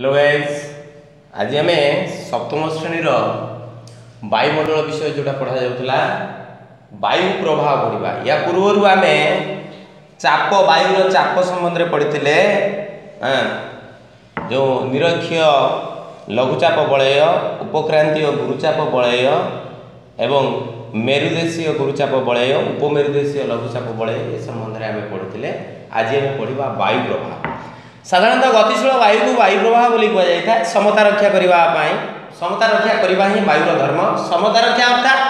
Hello guys ଆଜି ଆମେ ସପ୍ତମ ଶ୍ରେଣୀର ବାୟୁମଣ୍ଡଳ ବିଷୟ ଯେଉଁଟା ପଢ଼ାଯାଉଥିଲା ବାୟୁ ପ୍ରଭାବ ପଢ଼ିବା। ୟା ପୂର୍ବରୁ ଆମେ ଚାପ ବାୟୁର ଚାପ ସମ୍ବନ୍ଧରେ ପଢ଼ିଥିଲେ ଯେଉଁ ନିରକ୍ଷୀୟ ଲଘୁଚାପ ବଳୟ ଉପକ୍ରାନ୍ତୀୟ ଗୁରୁଚାପ ବଳୟ ଏବଂ ମେରୁଦେଶୀୟ ଗୁରୁଚାପ ବଳୟ ଉପମେରୁଦେଶୀୟ ଲଘୁଚାପ ବଳୟ ଏ ସମ୍ବନ୍ଧରେ ଆମେ ପଢ଼ିଥିଲେ। ଆଜି ଆମେ ପଢ଼ିବା ବାୟୁ ପ୍ରଭାବ ସାଧାରଣତଃ ଗତିଶୀଳ ବାୟୁକୁ ବାୟୁ ପ୍ରବାହ ବୋଲି କୁହାଯାଇଥାଏ ସମତା ରକ୍ଷା କରିବା ପାଇଁ ସମତା ରକ୍ଷା କରିବା ହିଁ ବାୟୁର ଧର୍ମ ସମତା ରକ୍ଷା ଅର୍ଥାତ୍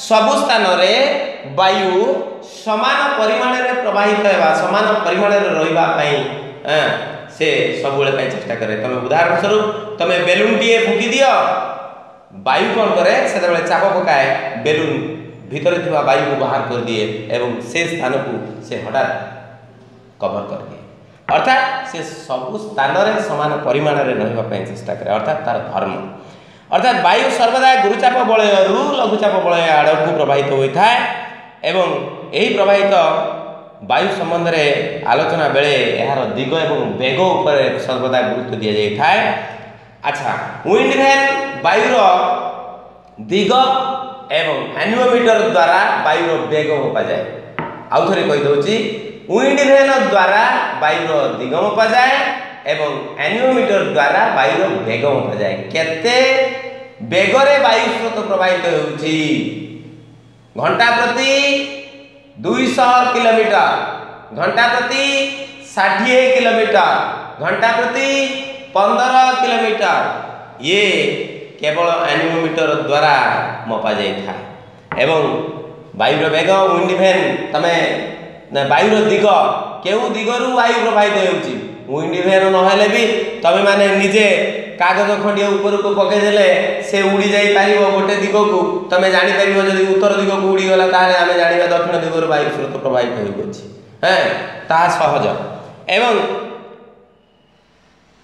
ସବୁ ସ୍ଥାନରେ ବାୟୁ ସମାନ ପରିମାଣରେ ପ୍ରବାହିତ ହେବା ସମାନ ପରିମାଣରେ ରହିବା ପାଇଁ ସେ ସବୁବେଳେ ପାଇଁ ଚେଷ୍ଟା କରେ ତମେ ଉଦାହରଣ ସ୍ୱରୂପ ତମେ ବେଲୁନଟିଏ ଫୁଙ୍କି ଦିଅ ବାୟୁ କ'ଣ କରେ ସେତେବେଳେ ଚାପ ପକାଏ ବେଲୁନ ଭିତରେ ଥିବା ବାୟୁକୁ ବାହାର କରିଦିଏ ଏବଂ ସେ ସ୍ଥାନକୁ ସେ ହଠାତ୍ କଭର କରିଦିଏ ଅର୍ଥାତ୍ ସେ ସବୁ ସ୍ଥାନରେ ସମାନ ପରିମାଣରେ ରହିବା ପାଇଁ ଚେଷ୍ଟା କରେ ଅର୍ଥାତ୍ ତାର ଧର୍ମ। ଅର୍ଥାତ୍ ବାୟୁ ସର୍ବଦା ଗୁରୁଚାପ ବଳୟରୁ ଲଘୁଚାପ ବଳୟ ଆଡ଼କୁ ପ୍ରବାହିତ ହୋଇଥାଏ ଏବଂ ଏହି ପ୍ରବାହିତ ବାୟୁ ସମ୍ବନ୍ଧରେ ଆଲୋଚନା ବେଳେ ଏହାର ଦିଗ ଏବଂ ବେଗ ଉପରେ ସର୍ବଦା ଗୁରୁତ୍ୱ ଦିଆଯାଇଥାଏ। ଆଚ୍ଛା ୱିଣ୍ଡ ଭ୍ୟାନ୍ ବାୟୁର ଦିଗ ଏବଂ ଆନିଓମିଟର ଦ୍ୱାରା ବାୟୁର ବେଗ ମପାଯାଏ ଆଉ ଥରେ କହିଦେଉଛି ୱିଣ୍ଡ ଭ୍ୟାନ୍ ଦ୍ୱାରା ବାୟୁର ଦିଗ ମପାଯାଏ ଏବଂ ଆନିଓମିଟର ଦ୍ୱାରା ବାୟୁର ବେଗ ମପାଯାଏ କେତେ ବେଗରେ ବାୟୁ ସ୍ରୋତ ପ୍ରବାହିତ ହେଉଛି ଘଣ୍ଟା ପ୍ରତି ଦୁଇଶହ କିଲୋମିଟର ଘଣ୍ଟା ପ୍ରତି ଷାଠିଏ କିଲୋମିଟର। ଘଣ୍ଟା ପ୍ରତି ପନ୍ଦର କିଲୋମିଟର ଇଏ କେବଳ ଆନିଓମିଟର ଦ୍ୱାରା ମପା ଯାଇଥାଏ ଏବଂ ବାୟୁର ବେଗ ୱିଣ୍ଡ ଭ୍ୟାନ୍ ତମେ ନା ବାୟୁର ଦିଗ କେଉଁ ଦିଗରୁ ବାୟୁ ପ୍ରବାହିତ ହେଉଛି? ୱିଣ୍ଡ ଭ୍ୟାନ୍ ନହେଲେ ବି ତମେ ମାନେ ନିଜେ କାଗଜ ଖଣ୍ଡିଏ ଉପରକୁ ପକାଇଦେଲେ ସେ ଉଡ଼ି ଯାଇପାରିବ ଗୋଟେ ଦିଗକୁ। ତମେ ଜାଣିପାରିବ ଯଦି ଉତ୍ତର ଦିଗକୁ ଉଡ଼ିଗଲା ତାହେଲେ ଆମେ ଜାଣିବା ଦକ୍ଷିଣ ଦିଗରୁ ବାୟୁ ସ୍ରୋତ ପ୍ରବାହିତ ହେଉଅଛି ହଁ ତାହା ସହଜ। ଏବଂ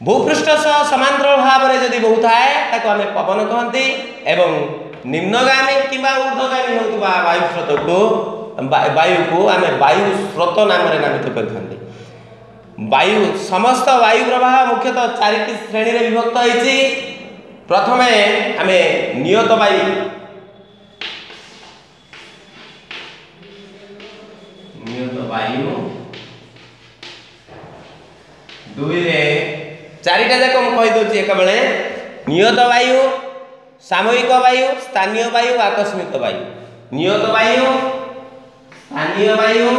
ଭୂପୃଷ୍ଠ ସହ ସମାନ୍ତର ଭାବରେ ଯଦି ବହୁଥାଏ ତାକୁ ଆମେ ପବନ କହନ୍ତି ଏବଂ ନିମ୍ନଗାମୀ କିମ୍ବା ଊର୍ଦ୍ଧ୍ୱଗାମୀ ହେଉଥିବା ବାୟୁ ସ୍ରୋତକୁ ବା- ବାୟୁକୁ ଆମେ ବାୟୁ ସ୍ରୋତ ନାମରେ ନାମିତ କରିଥାନ୍ତି। ବାୟୁ ସମସ୍ତ ବାୟୁ ପ୍ରବାହ ମୁଖ୍ୟତଃ ଚାରିଟି ଶ୍ରେଣୀରେ ବିଭକ୍ତ ହୋଇଛି। ପ୍ରଥମେ ଆମେ ନିୟତ ବାୟୁ। ନିୟତ ବାୟୁ। ଦୁଇରେ ଚାରିଟା ଯାକ ମୁଁ କହିଦେଉଛି ଏକାବେଳେ। ନିୟତ ବାୟୁ ସାମୟିକ ବାୟୁ ସ୍ଥାନୀୟ ବାୟୁ ଆକସ୍ମିକ ବାୟୁ। ନିୟତ ବାୟୁ Tanya bayu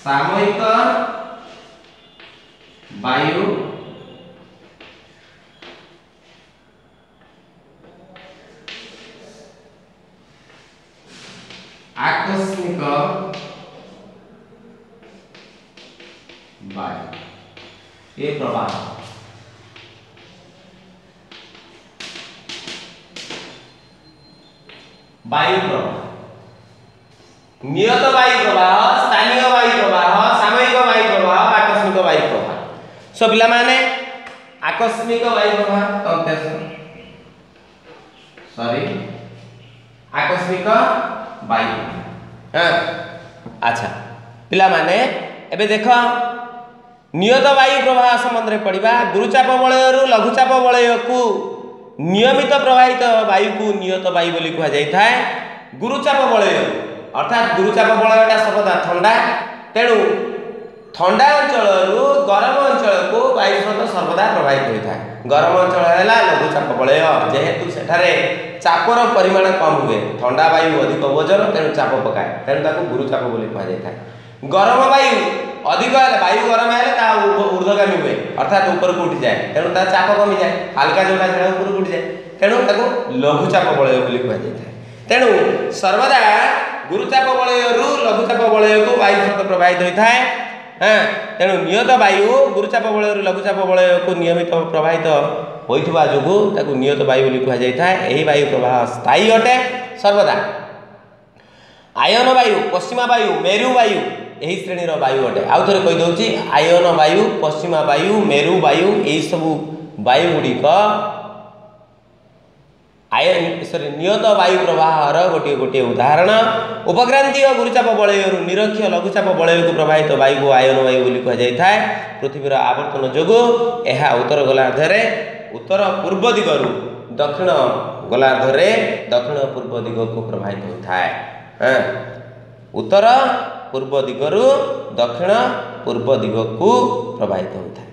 Sama ikut Bayu ହଁ ଆଚ୍ଛା ପିଲାମାନେ ଏବେ ଦେଖ ନିୟତ ବାୟୁ ପ୍ରବାହ ସମ୍ବନ୍ଧରେ ପଢ଼ିବା। ଗୁରୁଚାପ ବଳୟରୁ ଲଘୁଚାପ ବଳୟକୁ ନିୟମିତ ପ୍ରବାହିତ ବାୟୁକୁ ନିୟତ ବାୟୁ ବୋଲି କୁହାଯାଇଥାଏ। ଗୁରୁଚାପ ବଳୟ ଅର୍ଥାତ୍ ଗୁରୁଚାପ ବଳୟଟା ସର୍ବଦା ଥଣ୍ଡା। ତେଣୁ ଥଣ୍ଡା ଅଞ୍ଚଳରୁ ଗରମ ଅଞ୍ଚଳକୁ ବାୟୁ ସ୍ରୋତ ସର୍ବଦା ପ୍ରବାହିତ ହୋଇଥାଏ। ଗରମ ଅଞ୍ଚଳ ହେଲା ଲଘୁଚାପ ବଳୟ। ଯେହେତୁ ସେଠାରେ ଚାପର ପରିମାଣ କମ୍ ହୁଏ ଥଣ୍ଡା ବାୟୁ ଅଧିକ ଓଜନ ତେଣୁ ଚାପ ପକାଏ ତେଣୁ ତାକୁ ଗୁରୁଚାପ ବୋଲି କୁହାଯାଇଥାଏ। ଗରମ ବାୟୁ ଅଧିକ ହେଲେ ବାୟୁ ଗରମ ହେଲେ ତା ଉ- ଊର୍ଦ୍ଧ୍ୱଗାମୀ ହୁଏ ଅର୍ଥାତ୍ ଉପରକୁ ଉଠିଯାଏ ତେଣୁ ତା ଚାପ କମିଯାଏ ହାଲକା ଯେଉଁଟା ସେଟା ଉପରକୁ ଉଠିଯାଏ ତେଣୁ ତାକୁ ଲଘୁଚାପ ବଳୟ ବୋଲି କୁହାଯାଇଥାଏ। ତେଣୁ ସର୍ବଦା ଗୁରୁଚାପ ବଳୟରୁ ଲଘୁଚାପ ବଳୟକୁ ବାୟୁ ସ୍ରୋତ ପ୍ରବାହିତ ହୋଇଥାଏ। ହଁ ତେଣୁ ନିୟତ ବାୟୁ ଗୁରୁଚାପ ବଳୟରୁ ଲଘୁଚାପ ବଳୟକୁ ନିୟମିତ ପ୍ରବାହିତ ହୋଇଥିବା ଯୋଗୁଁ ତାକୁ ନିୟତ ବାୟୁ ବୋଲି କୁହାଯାଇଥାଏ। ଏହି ବାୟୁ ପ୍ରବାହ ସ୍ଥାୟୀ ଅଟେ ସର୍ବଦା। ଆୟନ ବାୟୁ ପଶ୍ଚିମା ବାୟୁ ମେରୁ ବାୟୁ ଏହି ଶ୍ରେଣୀର ବାୟୁ ଅଟେ। ଆଉ ଥରେ କହିଦେଉଛି ଆୟନ ବାୟୁ ପଶ୍ଚିମା ବାୟୁ ମେରୁ ବାୟୁ ଏହିସବୁ ବାୟୁ ଗୁଡ଼ିକ ଆୟ ସରି ନିୟତ ବାୟୁ ପ୍ରବାହର ଗୋଟିଏ ଗୋଟିଏ ଉଦାହରଣ। ଉପକ୍ରାନ୍ତୀୟ ଗୁରୁଚାପ ବଳୟରୁ ନିରକ୍ଷ ଲଘୁଚାପ ବଳୟକୁ ପ୍ରବାହିତ ବାୟୁକୁ ଆୟନ ବାୟୁ ବୋଲି କୁହାଯାଇଥାଏ। ପୃଥିବୀର ଆବର୍ତ୍ତନ ଯୋଗୁଁ ଏହା ଉତ୍ତର ଗୋଲାର୍ଦ୍ଧରେ ଉତ୍ତର ପୂର୍ବ ଦିଗରୁ ଦକ୍ଷିଣ ଗୋଲାର୍ଦ୍ଧରେ ଦକ୍ଷିଣ ପୂର୍ବ ଦିଗକୁ ପ୍ରବାହିତ ହୋଇଥାଏ। ହଁ ଉତ୍ତର ପୂର୍ବ ଦିଗରୁ ଦକ୍ଷିଣ ପୂର୍ବ ଦିଗକୁ ପ୍ରବାହିତ ହୋଇଥାଏ।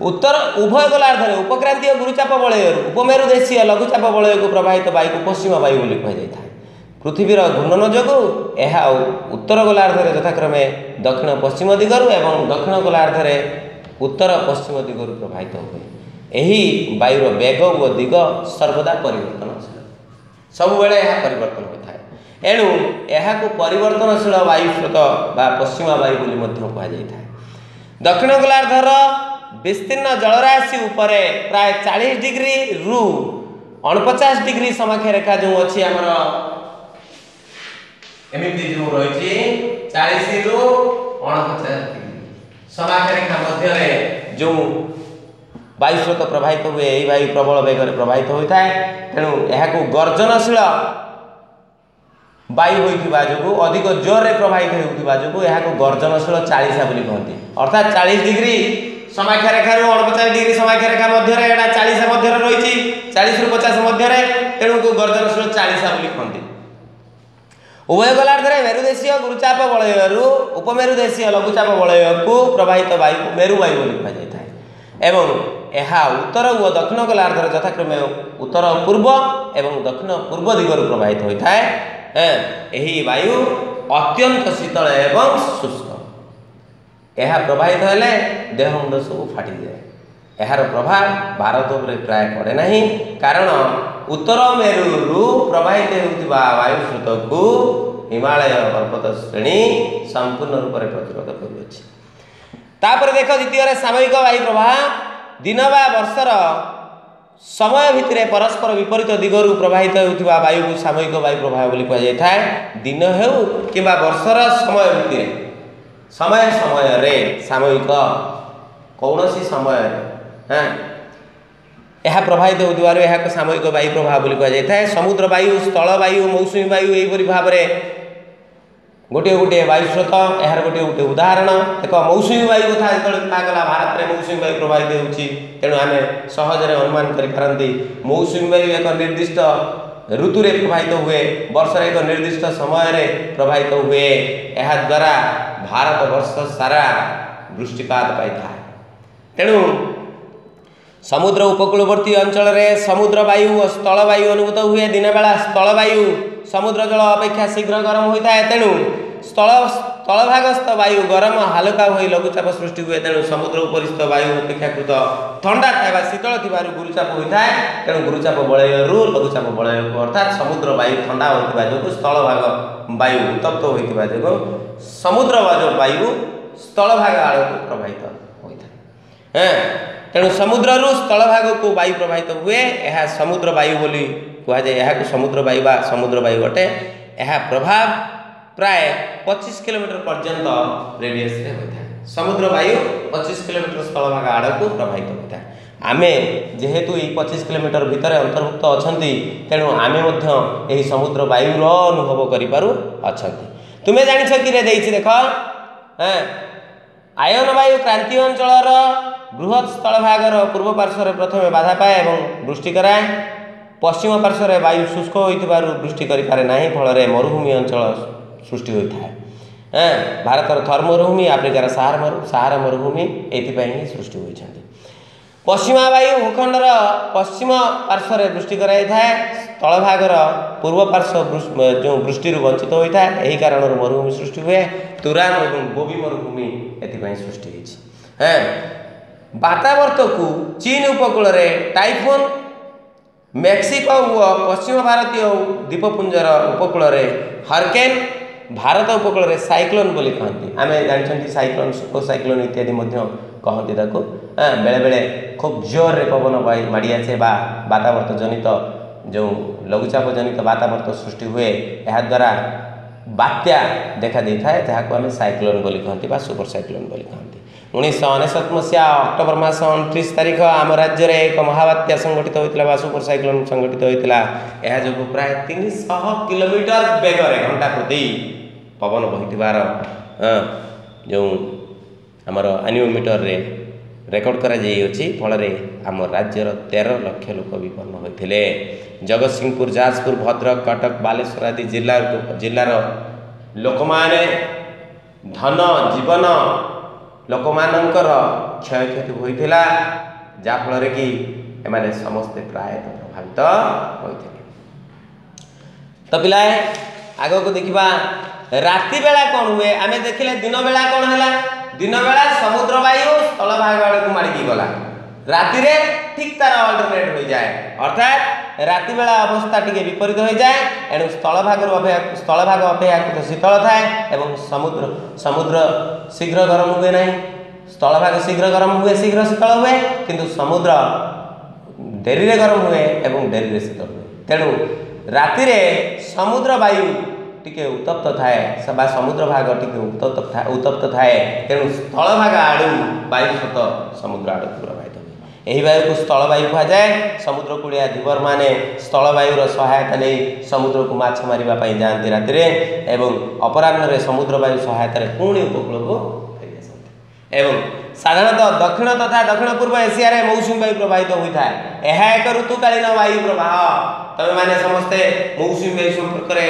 ଉତ୍ତର ଉଭୟ ଗୋଲାର୍ଦ୍ଧରେ ଉପକ୍ରାନ୍ତୀୟ ଗୁରୁଚାପ ବଳୟରୁ ଉପମେରୁ ଦେଶୀୟ ଲଘୁଚାପ ବଳୟକୁ ପ୍ରବାହିତ ବାୟୁକୁ ପଶ୍ଚିମ ବାୟୁ ବୋଲି କୁହାଯାଇଥାଏ। ପୃଥିବୀର ଘୂର୍ଣ୍ଣନ ଯୋଗୁଁ ଏହା ଉତ୍ତର ଗୋଲାର୍ଦ୍ଧରେ ଯଥାକ୍ରମେ ଦକ୍ଷିଣ ପଶ୍ଚିମ ଦିଗରୁ ଏବଂ ଦକ୍ଷିଣ ଗୋଲାର୍ଦ୍ଧରେ ଉତ୍ତର ପଶ୍ଚିମ ଦିଗରୁ ପ୍ରବାହିତ ହୁଏ। ଏହି ବାୟୁର ବେଗ ଓ ଦିଗ ସର୍ବଦା ପରିବର୍ତ୍ତନଶୀଳ। ସବୁବେଳେ ଏହା ପରିବର୍ତ୍ତନ ହୋଇଥାଏ। ଏଣୁ ଏହାକୁ ପରିବର୍ତ୍ତନଶୀଳ ବାୟୁ ସ୍ରୋତ ବା ପଶ୍ଚିମ ବାୟୁ ବୋଲି ମଧ୍ୟ କୁହାଯାଇଥାଏ। ଦକ୍ଷିଣ ଗୋଲାର୍ଦ୍ଧର વિસ્તીર્ણ જળરાશિ ઉપર પ્રાય ચાળીસ ડિગ્રી રુ અણપચાસ ડિગ્રી સમાખ્ય રેખા જે અછી આમર એમિતિ જે રહીચી ચાળીસ રુ અણપચાસ ડિગ્રી સમાખ્ય રેખા મધ્યરે જે বায়ু স্রোত প্রবাহিত হুয়ে এই বায়ু প্রবল বেগরে প্রবাহিত হয়ে তেমন এখন গর্জনশীল বায়ু হয়ে যোগ অধিক জোরে প্রবাহিত হয়ে যোগ এখন গর্জনশীল চালিশা বলে কহতি অর্থাৎ চাশ ডিগ্রি ସମାଖ୍ୟା ରେଖାରୁ ଅଣପଚାଶ ଡିଗ୍ରୀ ସମାଖ୍ୟା ରେଖା ମଧ୍ୟରେ ଏଇଟା ଚାଳିଶ ମଧ୍ୟରେ ରହିଛି ଚାଳିଶରୁ ପଚାଶ ମଧ୍ୟରେ ତେଣୁ ଗର୍ଜନଶୀଳ ଚାଳିଶା ବୋଲି କହନ୍ତି ଉଭୟ ଗୋଲାର୍ଦ୍ଧରେ ମେରୁଦେଶୀୟ ଗୁରୁଚାପ ବଳୟରୁ ଉପମେରୁ ଦେଶୀୟ ଲଘୁଚାପ ବଳୟକୁ ପ୍ରବାହିତ ବାୟୁକୁ ମେରୁବାୟୁ ବୋଲି କୁହାଯାଇଥାଏ। ଏବଂ ଏହା ଉତ୍ତର ଓ ଦକ୍ଷିଣ ଗୋଲାର୍ଦ୍ଧରେ ଯଥାକ୍ରମେ ଉତ୍ତର ପୂର୍ବ ଏବଂ ଦକ୍ଷିଣ ପୂର୍ବ ଦିଗରୁ ପ୍ରବାହିତ ହୋଇଥାଏ। ଏହି ବାୟୁ ଅତ୍ୟନ୍ତ ଶୀତଳ ଏବଂ ଶୁଷ୍କ। ଏହା ପ୍ରବାହିତ ହେଲେ ଦେହ ମୁଣ୍ଡ ସବୁ ଫାଟିଯାଏ। ଏହାର ପ୍ରଭାବ ଭାରତ ଉପରେ ପ୍ରାୟ ପଡ଼େ ନାହିଁ। କାରଣ ଉତ୍ତର ମେରୁରୁ ପ୍ରବାହିତ ହେଉଥିବା ବାୟୁ ସ୍ରୋତକୁ ହିମାଳୟ ପର୍ବତ ଶ୍ରେଣୀ ସମ୍ପୂର୍ଣ୍ଣ ରୂପରେ ପ୍ରତିରୋଧ କରୁଅଛି। ତାପରେ ଦେଖ ଦ୍ୱିତୀୟରେ ସାମୟିକ ବାୟୁ ପ୍ରବାହ। ଦିନ ବା ବର୍ଷର ସମୟ ଭିତରେ ପରସ୍ପର ବିପରୀତ ଦିଗରୁ ପ୍ରବାହିତ ହେଉଥିବା ବାୟୁକୁ ସାମୟିକ ବାୟୁ ପ୍ରବାହ ବୋଲି କୁହାଯାଇଥାଏ। ଦିନ ହେଉ କିମ୍ବା ବର୍ଷର ସମୟ ଭିତରେ। ସମୟ ସମୟରେ ସାମୟିକ କୌଣସି ସମୟରେ ହଁ? ଏହା ପ୍ରବାହିତ ହେଉଥିବାରୁ ଏହାକୁ ସାମୟିକ ବାୟୁ ପ୍ରବାହ ବୋଲି କୁହାଯାଇଥାଏ। ସମୁଦ୍ର ବାୟୁ ସ୍ଥଳ ବାୟୁ ମୌସୁମୀ ବାୟୁ ଏହିପରି ଭାବରେ ଗୋଟିଏ ଗୋଟିଏ ବାୟୁ ସ୍ରୋତ ଏହାର ଗୋଟିଏ ଗୋଟିଏ ଉଦାହରଣ। ଏକ ମୌସୁମୀ ବାୟୁ କଥା ଯେତେବେଳେ କୁହାଗଲା ଭାରତରେ ମୌସୁମୀ ବାୟୁ ପ୍ରବାହିତ ହେଉଛି ତେଣୁ ଆମେ ସହଜରେ ଅନୁମାନ କରିପାରନ୍ତି ମୌସୁମୀ ବାୟୁ ଏକ ନିର୍ଦ୍ଦିଷ୍ଟ ଋତୁରେ ପ୍ରବାହିତ ହୁଏ ବର୍ଷର ଏକ ନିର୍ଦ୍ଦିଷ୍ଟ ସମୟରେ ପ୍ରବାହିତ ହୁଏ। ଏହାଦ୍ୱାରା ଭାରତ ବର୍ଷ ସାରା ବୃଷ୍ଟିପାତ ପାଇଥାଏ। ତେଣୁ ସମୁଦ୍ର ଉପକୂଳବର୍ତ୍ତୀ ଅଞ୍ଚଳରେ ସମୁଦ୍ର ବାୟୁ ଓ ସ୍ଥଳବାୟୁ ଅନୁଭୂତ ହୁଏ। ଦିନବେଳା ସ୍ଥଳବାୟୁ ସମୁଦ୍ର ଜଳ ଅପେକ୍ଷା ଶୀଘ୍ର ଗରମ ହୋଇଥାଏ। ତେଣୁ ସ୍ଥଳ ସ୍ଥଳଭାଗସ୍ଥ ବାୟୁ ଗରମ ହାଲୁକା ହୋଇ ଲଘୁଚାପ ସୃଷ୍ଟି ହୁଏ। ତେଣୁ ସମୁଦ୍ର ଉପରିସ୍ଥ ବାୟୁ ଅପେକ୍ଷାକୃତ ଥଣ୍ଡା ଥିବା ଶୀତଳ ଥିବାରୁ ଗୁରୁଚାପ ହୋଇଥାଏ। ତେଣୁ ଗୁରୁଚାପ ବଳୟରୁ ଲଘୁଚାପ ବଳୟକୁ ଅର୍ଥାତ୍ ସମୁଦ୍ର ବାୟୁ ଥଣ୍ଡା ହୋଇଥିବା ଯୋଗୁଁ ସ୍ଥଳଭାଗ ବାୟୁ ଉତ୍ତପ୍ତ ହୋଇଥିବା ଯୋଗୁଁ ସମୁଦ୍ର ବାୟୁ ସ୍ଥଳଭାଗ ଆଡ଼କୁ ପ୍ରବାହିତ ହୋଇଥାଏ। ହଁ ତେଣୁ ସମୁଦ୍ରରୁ ସ୍ଥଳଭାଗକୁ ବାୟୁ ପ୍ରବାହିତ ହୁଏ। ଏହା ସମୁଦ୍ର ବାୟୁ ବୋଲି କୁହାଯାଏ। ଏହାକୁ ସମୁଦ୍ର ବାୟୁ ବା ସମୁଦ୍ର ବାୟୁ ଅଟେ। ଏହା ପ୍ରଭାବ ପ୍ରାୟ ପଚିଶ କିଲୋମିଟର ପର୍ଯ୍ୟନ୍ତ ରେଡ଼ିୟସରେ ହୋଇଥାଏ। ସମୁଦ୍ର ବାୟୁ ପଚିଶ କିଲୋମିଟର ସ୍ଥଳଭାଗ ଆଡ଼କୁ ପ୍ରବାହିତ ହୋଇଥାଏ। ଆମେ ଯେହେତୁ ଏହି ପଚିଶ କିଲୋମିଟର ଭିତରେ ଅନ୍ତର୍ଭୁକ୍ତ ଅଛନ୍ତି ତେଣୁ ଆମେ ମଧ୍ୟ ଏହି ସମୁଦ୍ର ବାୟୁର ଅନୁଭବ କରିପାରୁ ଅଛନ୍ତି। ତୁମେ ଜାଣିଛ କିରେ ଦେଇଛି ଦେଖ। ଆୟନ ବାୟୁ କ୍ରାନ୍ତି ଅଞ୍ଚଳର ବୃହତ୍ ସ୍ଥଳଭାଗର ପୂର୍ବ ପାର୍ଶ୍ୱରେ ପ୍ରଥମେ ବାଧା ପାଏ ଏବଂ ବୃଷ୍ଟି କରାଏ। ପଶ୍ଚିମ ପାର୍ଶ୍ୱରେ ବାୟୁ ଶୁଷ୍କ ହୋଇଥିବାରୁ ବୃଷ୍ଟି କରିପାରେ ନାହିଁ ଫଳରେ ମରୁଭୂମି ଅଞ୍ଚଳ ସୃଷ୍ଟି ହୋଇଥାଏ। ଭାରତର ଥର୍ ମରୁଭୂମି ଆଫ୍ରିକାର ସାହାର ମରୁ ସାହାର ମରୁଭୂମି ଏଥିପାଇଁ ହିଁ ସୃଷ୍ଟି ହୋଇଛନ୍ତି। ପଶ୍ଚିମା ବାୟୁ ଭୂଖଣ୍ଡର ପଶ୍ଚିମ ପାର୍ଶ୍ୱରେ ବୃଷ୍ଟି କରାଯାଇଥାଏ ସ୍ଥଳଭାଗର ପୂର୍ବ ପାର୍ଶ୍ୱ ଯେଉଁ ବୃଷ୍ଟିରୁ ବଞ୍ଚିତ ହୋଇଥାଏ ଏହି କାରଣରୁ ମରୁଭୂମି ସୃଷ୍ଟି ହୁଏ ତୁରାନ ଏବଂ ଗୋବି ମରୁଭୂମି ଏଥିପାଇଁ ସୃଷ୍ଟି ହୋଇଛି। ହଁ ବାତାବର୍ତ୍ତକୁ ଚୀନ ଉପକୂଳରେ ଟାଇଫୁନ୍ ମେକ୍ସିକୋ ଓ ପଶ୍ଚିମ ଭାରତୀୟ ଦ୍ୱୀପପୁଞ୍ଜର ଉପକୂଳରେ ହରକେନ୍ ଭାରତ ଉପକୂଳରେ ସାଇକ୍ଲୋନ୍ ବୋଲି କହନ୍ତି ଆମେ ଜାଣିଛନ୍ତି ସାଇକ୍ଲୋନ୍ ସୁପର ସାଇକ୍ଲୋନ୍ ଇତ୍ୟାଦି ମଧ୍ୟ କହନ୍ତି ତାକୁ। ବେଳେବେଳେ ଖୁବ୍ ଜୋରରେ ପବନ ମାଡ଼ି ଆସେ ବା ବାତାବର୍ତ୍ତ ଜନିତ ଯେଉଁ ଲଘୁଚାପ ଜନିତ ବାତାବର୍ତ୍ତ ସୃଷ୍ଟି ହୁଏ ଏହାଦ୍ୱାରା ବାତ୍ୟା ଦେଖା ଦେଇଥାଏ ଯାହାକୁ ଆମେ ସାଇକ୍ଲୋନ୍ ବୋଲି କହନ୍ତି ବା ସୁପର ସାଇକ୍ଲୋନ୍ ବୋଲି କହନ୍ତି। ଉଣେଇଶହ ଅନେଶତ ମସିହା ଅକ୍ଟୋବର ମାସ ଅଣତିରିଶ ତାରିଖ ଆମ ରାଜ୍ୟରେ ଏକ ମହାବାତ୍ୟା ସଂଗଠିତ ହୋଇଥିଲା ବା ସୁପର ସାଇକ୍ଲୋନ ସଂଗଠିତ ହୋଇଥିଲା। ଏହା ଯୋଗୁଁ ପ୍ରାୟ ତିନିଶହ କିଲୋମିଟର ବେଗରେ ଘଣ୍ଟା ପ୍ରତି ପବନ ବହିଥିବାର ଯେଉଁ ଆମର ଆନିଓମିଟରରେ ରେକର୍ଡ଼ କରାଯାଇଅଛି ଫଳରେ ଆମ ରାଜ୍ୟର ତେର ଲକ୍ଷ ଲୋକ ବିପନ୍ନ ହୋଇଥିଲେ। ଜଗତସିଂହପୁର ଯାଜପୁର ଭଦ୍ରକ କଟକ ବାଲେଶ୍ୱର ଆଦି ଜିଲ୍ଲା ଜିଲ୍ଲାର ଲୋକମାନେ ଧନ ଜୀବନ ଲୋକମାନଙ୍କର କ୍ଷୟକ୍ଷତି ହୋଇଥିଲା ଯାହାଫଳରେ କି ଏମାନେ ସମସ୍ତେ ପ୍ରାୟତଃ ପ୍ରଭାବିତ ହୋଇଥିଲେ। ତ ପିଲାଏ ଆଗକୁ ଦେଖିବା ରାତି ବେଳା କ'ଣ ହୁଏ? ଆମେ ଦେଖିଲେ ଦିନ ବେଳା କ'ଣ ହେଲା? ଦିନ ବେଳା ସମୁଦ୍ର ବାୟୁ ସ୍ଥଳଭାଗ ଆଡ଼କୁ ମାଡ଼ିକି ଗଲା ରାତିରେ ଠିକ୍ ତାର ଅଲ୍ଟରନେଟ୍ ହୋଇଯାଏ। ଅର୍ଥାତ୍ ରାତି ବେଳା ଅବସ୍ଥା ଟିକେ ବିପରୀତ ହୋଇଯାଏ। ଏଣୁ ସ୍ଥଳଭାଗରୁ ଅପେକ୍ଷା ସ୍ଥଳଭାଗ ଅପେକ୍ଷାକୃତ ଶୀତଳ ଥାଏ ଏବଂ ସମୁଦ୍ର ସମୁଦ୍ର ଶୀଘ୍ର ଗରମ ହୁଏ ନାହିଁ। ସ୍ଥଳଭାଗ ଶୀଘ୍ର ଗରମ ହୁଏ ଶୀଘ୍ର ଶୀତଳ ହୁଏ କିନ୍ତୁ ସମୁଦ୍ର ଡେରିରେ ଗରମ ହୁଏ ଏବଂ ଡେରିରେ ଶୀତଳ ହୁଏ। ତେଣୁ ରାତିରେ ସମୁଦ୍ର ବାୟୁ ଟିକେ ଉତ୍ତପ୍ତ ଥାଏ ବା ସମୁଦ୍ର ଭାଗ ଟିକେ ଉତ୍ତପ୍ତ ଉତ୍ତପ୍ତ ଥାଏ। ତେଣୁ ସ୍ଥଳଭାଗ ଆଡ଼ୁ ବାୟୁ ସ୍ରୋତ ସମୁଦ୍ର ଆଡ଼କୁ ହୁଏ ଏହି ବାୟୁକୁ ସ୍ଥଳବାୟୁ କୁହାଯାଏ। ସମୁଦ୍ର କୂଳିଆ ଧୀବରମାନେ ସ୍ଥଳବାୟୁର ସହାୟତା ନେଇ ସମୁଦ୍ରକୁ ମାଛ ମାରିବା ପାଇଁ ଯାଆନ୍ତି ରାତିରେ ଏବଂ ଅପରାହ୍ନରେ ସମୁଦ୍ର ବାୟୁ ସହାୟତାରେ ପୁଣି ଉପକୂଳକୁ ଫେରି ଆସନ୍ତି। ଏବଂ ସାଧାରଣତଃ ଦକ୍ଷିଣ ତଥା ଦକ୍ଷିଣ ପୂର୍ବ ଏସିଆରେ ମୌସୁମୀ ବାୟୁ ପ୍ରବାହିତ ହୋଇଥାଏ। ଏହା ଏକ ଋତୁକାଳୀନ ବାୟୁ ପ୍ରବାହ। ତମେମାନେ ସମସ୍ତେ ମୌସୁମୀ ବାୟୁ ସମ୍ପର୍କରେ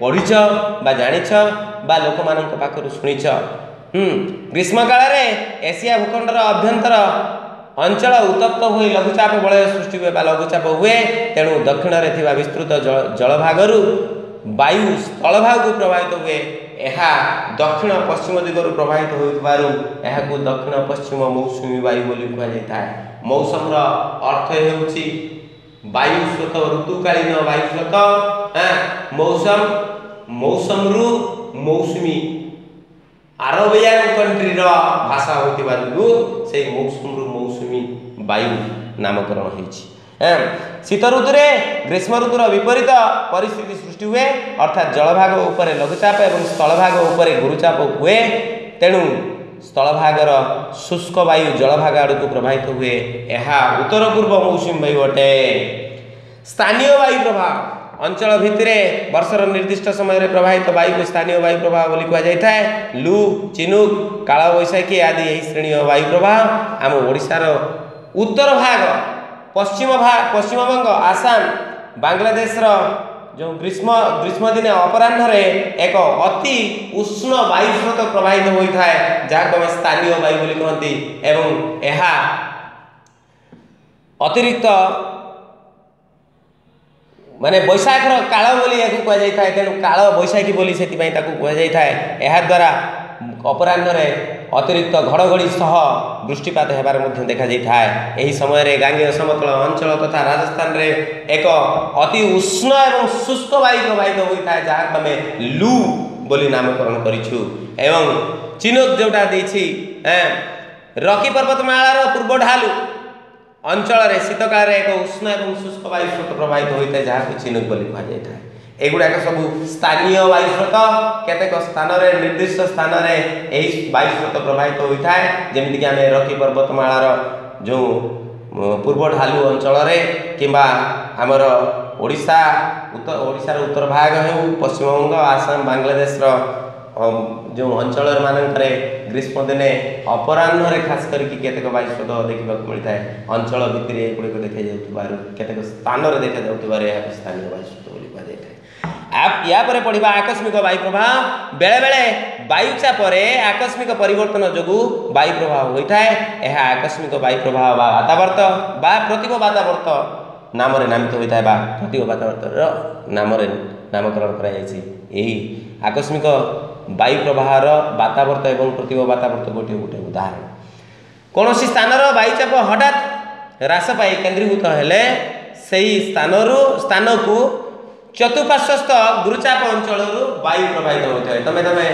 ପଢ଼ିଛ ବା ଜାଣିଛ ବା ଲୋକମାନଙ୍କ ପାଖରୁ ଶୁଣିଛ। ହୁଁ ଗ୍ରୀଷ୍ମ କାଳରେ ଏସିଆ ଭୂଖଣ୍ଡର ଅଭ୍ୟନ୍ତର ଅଞ୍ଚଳ ଉତ୍ତପ୍ତ ହୋଇ ଲଘୁଚାପ ବଳୟ ସୃଷ୍ଟି ହୁଏ ବା ଲଘୁଚାପ ହୁଏ ତେଣୁ ଦକ୍ଷିଣରେ ଥିବା ବିସ୍ତୃତ ଜଳ ଜଳଭାଗରୁ ବାୟୁ ସ୍ଥଳଭାଗକୁ ପ୍ରବାହିତ ହୁଏ ଏହା ଦକ୍ଷିଣ ପଶ୍ଚିମ ଦିଗରୁ ପ୍ରବାହିତ ହେଉଥିବାରୁ ଏହାକୁ ଦକ୍ଷିଣ ପଶ୍ଚିମ ମୌସୁମୀ ବାୟୁ ବୋଲି କୁହାଯାଇଥାଏ। ମୌସମର ଅର୍ଥ ହେଉଛି ବାୟୁ ସ୍ରୋତ ଋତୁକାଳୀନ ବାୟୁ ସ୍ରୋତ ମୌସମ ମୌସମରୁ ମୌସୁମୀ ଆରବିଆନ କଣ୍ଟ୍ରିର ଭାଷା ହୋଇଥିବା ଯୋଗୁଁ ସେହି ମୌସୁମରୁ ମୌସୁମୀ ବାୟୁ ନାମକରଣ ହୋଇଛି। ଶୀତ ଋତୁରେ ଗ୍ରୀଷ୍ମ ଋତୁର ବିପରୀତ ପରିସ୍ଥିତି ସୃଷ୍ଟି ହୁଏ ଅର୍ଥାତ୍ ଜଳଭାଗ ଉପରେ ଲଘୁଚାପ ଏବଂ ସ୍ଥଳଭାଗ ଉପରେ ଗୁରୁଚାପ ହୁଏ। ତେଣୁ ସ୍ଥଳଭାଗର ଶୁଷ୍କ ବାୟୁ ଜଳଭାଗ ଆଡ଼କୁ ପ୍ରବାହିତ ହୁଏ। ଏହା ଉତ୍ତର ପୂର୍ବ ମୌସୁମୀ ବାୟୁ ଅଟେ। ସ୍ଥାନୀୟ ବାୟୁ ପ୍ରଭାବ অঞ্চল ভিত্তিরে বর্ষর নির্দিষ্ট সময়ের প্রবাহিত বায়ুকে স্থানীয় বায়ু প্রবাহ বলে কুয়া যাই লু, চিনুক কাল বৈশাখী আদি এই শ্রেণীয় বায়ু প্রবাহ আমার উত্তর ভাগ পশ্চিম ভাগ পশ্চিমবঙ্গ আসাম বাংলাদেশর যে গ্রীষ্ম গ্রীষ্মদিনে অপরাহ্নরে এক অতি উষ্ণ বায়ুস্রোত প্রবাহিত হয়ে থাকে যাকে আমি স্থানীয় বায়ু বলে কুহতি এবং এহা অতিরিক্ত ମାନେ ବୈଶାଖର କାଳ ବୋଲି ଏହାକୁ କୁହାଯାଇଥାଏ ତେଣୁ କାଳ ବୈଶାଖୀ ବୋଲି ସେଥିପାଇଁ ତାକୁ କୁହାଯାଇଥାଏ ଏହାଦ୍ୱାରା ଅପରାହ୍ନରେ ଅତିରିକ୍ତ ଘଡ଼ଘଡ଼ି ସହ ବୃଷ୍ଟିପାତ ହେବାର ମଧ୍ୟ ଦେଖାଯାଇଥାଏ ଏହି ସମୟରେ ଗାଙ୍ଗେୟ ସମତଳ ଅଞ୍ଚଳ ତଥା ରାଜସ୍ଥାନରେ ଏକ ଅତି ଉଷ୍ଣ ଏବଂ ଶୁଷ୍କ ବାୟୁ ପ୍ରବାହିତ ହୋଇଥାଏ ଯାହାକୁ ଆମେ ଲୁ ବୋଲି ନାମକରଣ କରିଛୁ। ଏବଂ ଚିନୁକ୍ ଯେଉଁଟା ଦେଇଛି ଏଁ, ରକି ପର୍ବତମାଳାର ପୂର୍ବ ଢାଲୁ ଅଞ୍ଚଳରେ ଶୀତକାଳରେ ଏକ ଉଷ୍ଣ ଏବଂ ଶୁଷ୍କ ବାୟୁ ସ୍ରୋତ ପ୍ରବାହିତ ହୋଇଥାଏ ଯାହାକୁ ଚିନୁକ୍ ବୋଲି କୁହାଯାଇଥାଏ ଏଗୁଡ଼ାକ ସବୁ ସ୍ଥାନୀୟ ବାୟୁ ସ୍ରୋତ କେତେକ ସ୍ଥାନରେ ନିର୍ଦ୍ଦିଷ୍ଟ ସ୍ଥାନରେ ଏହି ବାୟୁ ସ୍ରୋତ ପ୍ରବାହିତ ହୋଇଥାଏ ଯେମିତିକି ଆମେ ରକି ପର୍ବତମାଳାର ଯେଉଁ ଉଁ, ପୂର୍ବ ଢାଲୁ ଅଞ୍ଚଳରେ କିମ୍ବା ଆମର ଓଡ଼ିଶା ଉତ୍ତର ଓଡ଼ିଶାର ଉତ୍ତର ଭାଗ ହେଉ ପଶ୍ଚିମବଙ୍ଗ ଆସାମ ବାଂଲାଦେଶର ଅମ୍, ଯେଉଁ ଅଞ୍ଚଳ ମାନଙ୍କରେ ଗ୍ରୀଷ୍ମ ଦିନେ ଅପରାହ୍ନରେ ଖାସ କରିକି କେତେକ ବାୟୁ ସ୍ରୋତ ଦେଖିବାକୁ ମିଳିଥାଏ ଅଞ୍ଚଳ ଭିତରେ ଏଗୁଡ଼ିକ ଦେଖାଯାଉଥିବାରୁ କେତେକ ସ୍ଥାନରେ ଦେଖାଯାଉଥିବାରୁ ଏହାକୁ ସ୍ଥାନୀୟ ବାୟୁ ସ୍ରୋତ ବୋଲି କୁହାଯାଇଥାଏ ଆ- ୟା ପରେ ପଢ଼ିବା ଆକସ୍ମିକ ବାୟୁ ପ୍ରବାହ ବେଳେବେଳେ ବାୟୁ ଚାପରେ ଆକସ୍ମିକ ପରିବର୍ତ୍ତନ ଯୋଗୁଁ ବାୟୁ ପ୍ରବାହ ହୋଇଥାଏ ଏହା ଆକସ୍ମିକ ବାୟୁ ପ୍ରବାହ ବା ବାତାବର୍ତ୍ତ ବା ପ୍ରତିଭ ବାତାବର୍ତ୍ତ ନାମରେ ନାମିତ ହୋଇଥାଏ ବା ପ୍ରତିଭ ବାତାବର୍ତ୍ତର ନାମରେ ନାମକରଣ କରାଯାଇଛି ଏହି ଆକସ୍ମିକ ବାୟୁ ପ୍ରବାହର ବାତାବର୍ତ୍ତ ଏବଂ ପ୍ରତିଭ ବାତାବର୍ତ୍ତ ଗୋଟିଏ ଗୋଟିଏ ଉଦାହରଣ। କୌଣସି ସ୍ଥାନର ବାୟୁଚାପ ହଠାତ୍ ହ୍ରାସ ପାଇ କେନ୍ଦ୍ରୀଭୂତ ହେଲେ ସେହି ସ୍ଥାନରୁ ସ୍ଥାନକୁ ଚତୁଃପାର୍ଶ୍ୱସ୍ଥ ଗୁରୁଚାପ ଅଞ୍ଚଳରୁ ବାୟୁ ପ୍ରବାହିତ ହୋଇଥାଏ। ତମେ ତମେ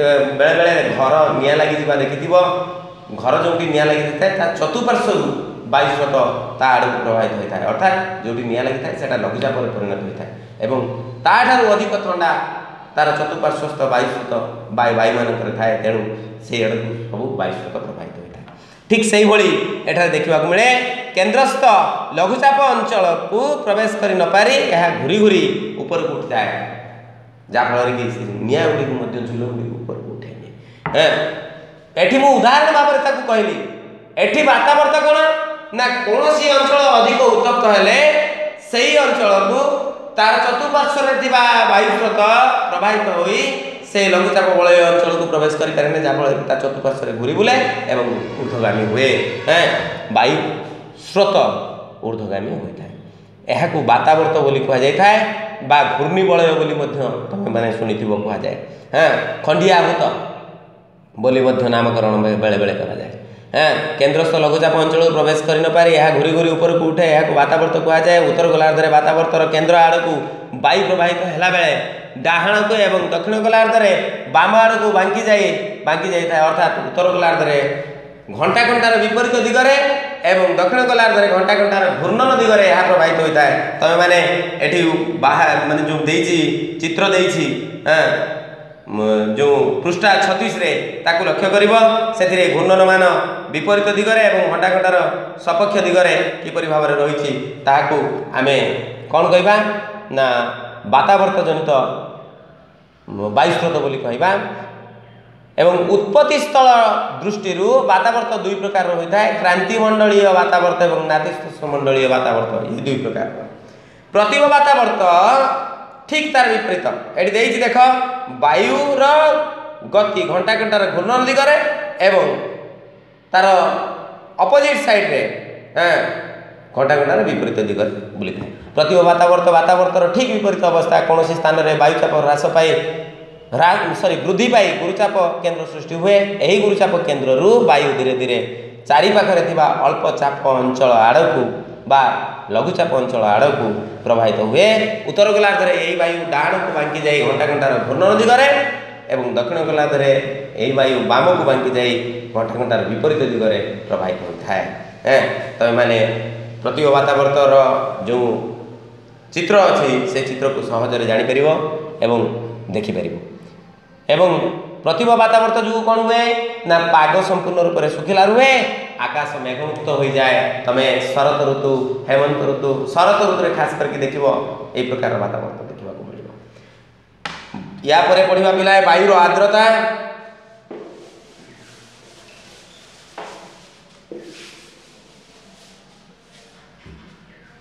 ଏ, ବେଳେବେଳେ ଘର ନିଆଁ ଲାଗିଯିବା ଦେଖିଥିବ ଘର ଯେଉଁଠି ନିଆଁ ଲାଗିଥାଏ ତା ଚତୁଃପାର୍ଶ୍ୱରୁ ବାୟୁ ସ୍ରୋତ ତା ଆଡ଼କୁ ପ୍ରବାହିତ ହୋଇଥାଏ। ଅର୍ଥାତ୍ ଯେଉଁଠି ନିଆଁ ଲାଗିଥାଏ ସେଇଟା ଲଘୁଚାପରେ ପରିଣତ ହୋଇଥାଏ। ଏବଂ ତାଠାରୁ ଅଧିକ ଥଣ୍ଡା ତାର ଚତୁଃପାର୍ଶ୍ୱସ୍ଥ ବାୟୁସ୍ରୋତ ବାୟୁ ବାୟୁମାନଙ୍କରେ ଥାଏ ତେଣୁ ସେଇ ଆଡ଼କୁ ସବୁ ବାୟୁସ୍ରୋତ ପ୍ରବାହିତ ହୋଇଥାଏ। ଠିକ୍ ସେଇଭଳି ଏଠାରେ ଦେଖିବାକୁ ମିଳେ କେନ୍ଦ୍ରସ୍ଥ ଲଘୁଚାପ ଅଞ୍ଚଳକୁ ପ୍ରବେଶ କରି ନପାରି ଏହା ଘୁରି ଘୁରି ଉପରକୁ ଉଠିଥାଏ। ଯାହାଫଳରେ କି ସେ ନିଆଁ ଗୁଡ଼ିକୁ ମଧ୍ୟ ଝୁଲ ଗୁଡ଼ିକୁ ଉପରକୁ ଉଠାଇ ନିଏ ହଁ ଏଠି ମୁଁ ଉଦାହରଣ ଭାବରେ ତାକୁ କହିଲି ଏଠି ବାତାବର୍ତ୍ତ କ'ଣ? ନା କୌଣସି ଅଞ୍ଚଳ ଅଧିକ ଉତ୍ତପ୍ତ ହେଲେ ସେହି ଅଞ୍ଚଳକୁ ତାର ଚତୁଃପାର୍ଶ୍ୱରେ ଥିବା ବାୟୁସ୍ରୋତ ପ୍ରବାହିତ ହୋଇ ସେ ଲଘୁଚାପ ବଳୟ ଅଞ୍ଚଳକୁ ପ୍ରବେଶ କରିପାରେନି ଯାହାଫଳରେ ତା ଚତୁଃପାର୍ଶ୍ୱରେ ଘୁରି ବୁଲେ ଏବଂ ଊର୍ଦ୍ଧ୍ୱଗାମୀ ହୁଏ ହେଁ ବାୟୁ ସ୍ରୋତ ଊର୍ଦ୍ଧ୍ୱଗାମୀ ହୋଇଥାଏ ଏହାକୁ ବାତାବର୍ତ୍ତ ବୋଲି କୁହାଯାଇଥାଏ ବା ଘୂର୍ଣ୍ଣିବଳୟ ବୋଲି ମଧ୍ୟ ତୁମେମାନେ ଶୁଣିଥିବ କୁହାଯାଏ। ହଁ ଖଣ୍ଡିଆଭୂତ ବୋଲି ମଧ୍ୟ ନାମକରଣ ବେ- ବେଳେ ବେଳେ କରାଯାଏ। ହଁ କେନ୍ଦ୍ରସ୍ଥ ଲଘୁଚାପ ଅଞ୍ଚଳକୁ ପ୍ରବେଶ କରି ନପାରି ଏହା ଘୁରି ଘୁରି ଉପରକୁ ଉଠେ ଏହାକୁ ବାତାବର୍ତ୍ତ କୁହାଯାଏ। ଉତ୍ତର ଗୋଲାର୍ଦ୍ଧରେ ବାତାବର୍ତ୍ତର କେନ୍ଦ୍ର ଆଡ଼କୁ ବାୟୁ ପ୍ରବାହିତ ହେଲା ବେଳେ ଡାହାଣକୁ ଏବଂ ଦକ୍ଷିଣ ଗୋଲାର୍ଦ୍ଧରେ ବାମ ଆଡ଼କୁ ବାଙ୍କି ଯାଇ ବାଙ୍କି ଯାଇଥାଏ। ଅର୍ଥାତ୍ ଉତ୍ତର ଗୋଲାର୍ଦ୍ଧରେ ଘଣ୍ଟା ଘଣ୍ଟାର ବିପରୀତ ଦିଗରେ ଏବଂ ଦକ୍ଷିଣ ଗୋଲାର୍ଦ୍ଧରେ ଘଣ୍ଟା ଘଣ୍ଟାର ଘୂର୍ଣ୍ଣନ ଦିଗରେ ଏହା ପ୍ରବାହିତ ହୋଇଥାଏ। ତମେମାନେ ଏଠି ବାହା ମାନେ ଯେଉଁ ଦେଇଛି ଚିତ୍ର ଦେଇଛି ହଁ ମ- ଯେଉଁ ପୃଷ୍ଠା ଛତିଶରେ ତାକୁ ଲକ୍ଷ୍ୟ କରିବ। ସେଥିରେ ଘୂର୍ଣ୍ଣନମାନ ବିପରୀତ ଦିଗରେ ଏବଂ ଘଣ୍ଟା ଘଣ୍ଟାର ସପକ୍ଷ ଦିଗରେ କିପରି ଭାବରେ ରହିଛି ତାହାକୁ ଆମେ କ'ଣ କହିବା? ନା ବାତାବର୍ତ୍ତ ଜନିତ ବାୟୁସ୍ରୋତ ବୋଲି କହିବା। ଏବଂ ଉତ୍ପତ୍ତି ସ୍ଥଳ ଦୃଷ୍ଟିରୁ ବାତାବର୍ତ୍ତ ଦୁଇ ପ୍ରକାରର ହୋଇଥାଏ କ୍ରାନ୍ତିମଣ୍ଡଳୀୟ ବାତାବର୍ତ୍ତ ଏବଂ ନାତିଶୀତୋଷ୍ଣମଣ୍ଡଳୀୟ ବାତାବର୍ତ୍ତ ଏହି ଦୁଇ ପ୍ରକାରର। ପ୍ରତିଭ ବାତାବର୍ତ୍ତ ଠିକ୍ ତାର ବିପରୀତ। ଏଠି ଦେଇଛି ଦେଖ ବାୟୁର ଗତି ଘଣ୍ଟା ଘଣ୍ଟାର ଘୂର୍ଣ୍ଣନ ଦିଗରେ ଏବଂ ତାର ଅପୋଜିଟ୍ ସାଇଡ଼୍ରେ ହଁ ଘଣ୍ଟା ଘଣ୍ଟାର ବିପରୀତ ଦିଗରେ ବୁଲିଥାଏ। ପ୍ରତିଭ ବାତାବର୍ତ୍ତ ବାତାବର୍ତ୍ତର ଠିକ୍ ବିପରୀତ ଅବସ୍ଥା କୌଣସି ସ୍ଥାନରେ ବାୟୁଚାପ ହ୍ରାସ ପାଇ ସରି ବୃଦ୍ଧି ପାଇ ଗୁରୁଚାପ କେନ୍ଦ୍ର ସୃଷ୍ଟି ହୁଏ। ଏହି ଗୁରୁଚାପ କେନ୍ଦ୍ରରୁ ବାୟୁ ଧୀରେ ଧୀରେ ଚାରିପାଖରେ ଥିବା ଅଳ୍ପ ଚାପ ଅଞ୍ଚଳ ଆଡ଼କୁ ବା ଲଘୁଚାପ ଅଞ୍ଚଳ ଆଡ଼କୁ ପ୍ରବାହିତ ହୁଏ। ଉତ୍ତର ଗୋଲାର୍ଦ୍ଧରେ ଏହି ବାୟୁ ଡାହାଣକୁ ବାଙ୍କି ଯାଇ ଘଣ୍ଟା ଘଣ୍ଟାର ଘୂର୍ଣ୍ଣନ ଦିଗରେ ଏବଂ ଦକ୍ଷିଣ ଗୋଲାର୍ଦ୍ଧରେ ଏହି ବାୟୁ ବାମକୁ ବାଙ୍କି ଯାଇ ଘଣ୍ଟା ଘଣ୍ଟାର ବିପରୀତ ଦିଗରେ ପ୍ରବାହିତ ହୋଇଥାଏ ଏଁ ତମେମାନେ ପ୍ରତିଭ ବାତାବର୍ତ୍ତର ଯେଉଁ ଚିତ୍ର ଅଛି ସେ ଚିତ୍ରକୁ ସହଜରେ ଜାଣିପାରିବ ଏବଂ ଦେଖିପାରିବ ଏବଂ ପ୍ରତିଭ ବାତାବର୍ତ୍ତ ଯୋଗୁଁ କ'ଣ ହୁଏ ନା ପାଗ ସମ୍ପୂର୍ଣ୍ଣ ରୂପରେ ଶୁଖିଲା ରୁହେ ଆକାଶ ମେଘମୁକ୍ତ ହୋଇଯାଏ ତମେ ଶରତ ଋତୁ ହେମନ୍ତ ଋତୁ ଶରତ ଋତୁରେ ଖାସ କରିକି ଦେଖିବ ଏହି ପ୍ରକାର ବାତାବର୍ତ୍ତ ଦେଖିବାକୁ ମିଳିବ ୟା ପରେ ପଢ଼ିବା ପିଲା ବାୟୁର ଆର୍ଦ୍ରତା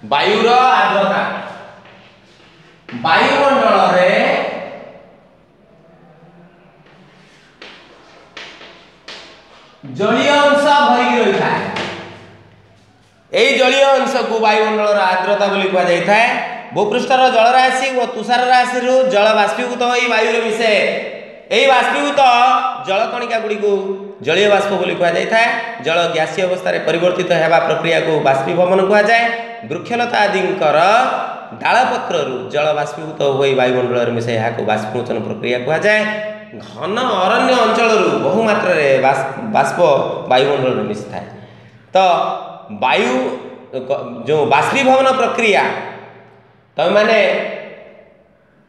ବାୟୁର ଆର୍ଦ୍ରତା ବାୟୁମଣ୍ଡଳରେ ଜଳୀୟ ଅଂଶ ଭରିକି ରହିଥାଏ ଏହି ଜଳୀୟ ଅଂଶକୁ ବାୟୁମଣ୍ଡଳର ଆର୍ଦ୍ରତା ବୋଲି କୁହାଯାଇଥାଏ। भूपृष्ठ जल राशि और तुषार राशि जल बाष्पीभूत हो वायु मिशे यही बाष्पीभूत जलकणिका गुड़ी जलय बाष्प बोली कहुए जल ग्यासीय अवस्था पर प्रक्रिया को बाष्पीभवन कहुए वृक्षलता आदि डालपत्र जल बाष्पीभूत हो वायुमंडल मिशे यहाँ बाष्पोचन प्रक्रिया कहुए घन अरण्य अंचल बहुमात्र बाष्प वायुमंडल मिशि थाए तो वायु जो बाष्पीभवन प्रक्रिया ତମେମାନେ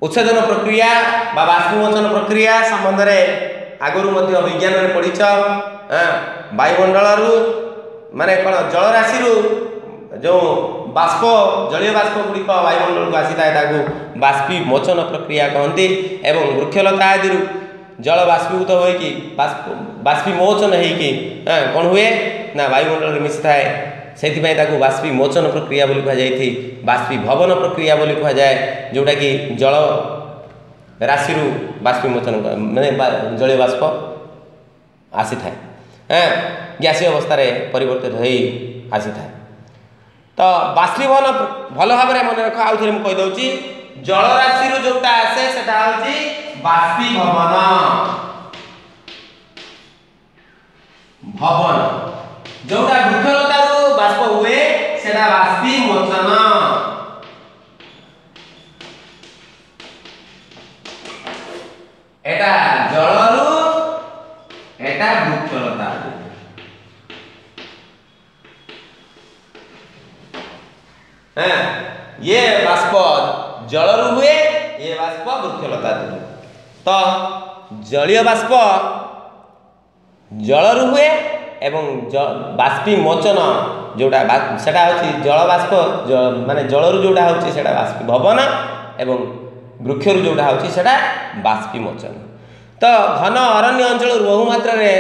ଉଚ୍ଛେଦନ ପ୍ରକ୍ରିୟା ବା ବାଷ୍ପମୋଚନ ପ୍ରକ୍ରିୟା ସମ୍ବନ୍ଧରେ ଆଗରୁ ମଧ୍ୟ ବିଜ୍ଞାନରେ ପଢ଼ିଛ ବାୟୁମଣ୍ଡଳରୁ ମାନେ କ'ଣ ଜଳରାଶିରୁ ଯେଉଁ ବାଷ୍ପ ଜଳୀୟ ବାଷ୍ପ ଗୁଡ଼ିକ ବାୟୁମଣ୍ଡଳକୁ ଆସିଥାଏ ତାକୁ ବାଷ୍ପୀମୋଚନ ପ୍ରକ୍ରିୟା କହନ୍ତି ଏବଂ ବୃକ୍ଷଲତା ଆଦିରୁ ଜଳ ବାଷ୍ପୀଭୂତ ହୋଇକି ବାଷ୍ପ ବାଷ୍ପୀମୋଚନ ହେଇକି କ'ଣ ହୁଏ? ନା ବାୟୁମଣ୍ଡଳରେ ମିଶିଥାଏ। ସେଥିପାଇଁ ତାକୁ ବାଷ୍ପୀମୋଚନ ପ୍ରକ୍ରିୟା ବୋଲି କୁହାଯାଇଛି ବାଷ୍ପୀଭବନ ପ୍ରକ୍ରିୟା ବୋଲି କୁହାଯାଏ ଯେଉଁଟାକି ଜଳ ରାଶିରୁ ବାଷ୍ପୀମୋଚନ କ- ମାନେ ବା- ଜଳୀୟ ବାଷ୍ପ ଆସିଥାଏ। ହଁ ଗ୍ୟାସୀୟ ଅବସ୍ଥାରେ ପରିବର୍ତ୍ତିତ ହୋଇ ଆସିଥାଏ। ତ ବାଷ୍ପୀଭବନ ପ୍ର- ଭଲ ଭାବରେ ମନେ ରଖ ଆଉ ଥରେ ମୁଁ କହିଦେଉଛି ଜଳରାଶିରୁ ଯୋଉଟା ଆସେ ସେଟା ହେଉଛି ବାଷ୍ପୀଭବନ ଭବନ। ଯୋଉଟା तो हुए सेटा राशि मोचन एटा जलरु, एटा भूचलता हाँ, ये वाष्प जलरु हुए, ये वाष्प भूचलता तो जलीय वाष्प जलरु हुए, एवं बाष्पी मोचन ଯେଉଁଟା ସେଟା ହେଉଛି ଜଳ ବାଷ୍ପ ମାନେ ଜଳରୁ ଯେଉଁଟା ହେଉଛି ସେଇଟା ବାଷ୍ପୀଭବନ ଏବଂ ବୃକ୍ଷରୁ ଯେଉଁଟା ହେଉଛି ସେଇଟା ବାଷ୍ପୀମୋଚନ। ତ ଘନ ଅରଣ୍ୟ ଅଞ୍ଚଳରୁ ବହୁ ମାତ୍ରାରେ